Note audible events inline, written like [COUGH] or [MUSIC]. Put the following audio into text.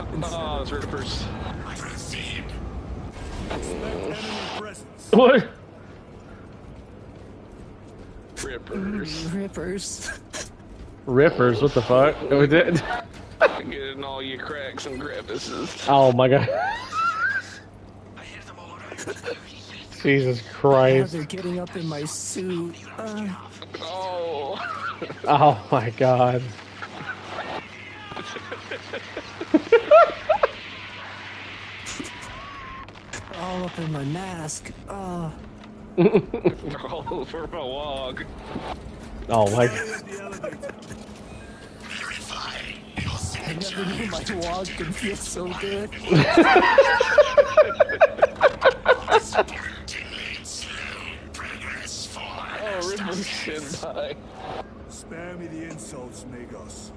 Oh, it's rippers. Enemy. What? Rippers. Rippers. Rippers, what the fuck? Oh, [LAUGHS] we did. Getting all your cracks and crevices. Oh my god. Jesus Now Christ. they're getting up in my suit. Uh, Oh. Oh my god. [LAUGHS] all up in my mask. Uh, [LAUGHS] all over my wog. Oh my Fire the elevator. I never knew my wog could feel so good. Oh, rippers senpai. Spare me the insults, Magos.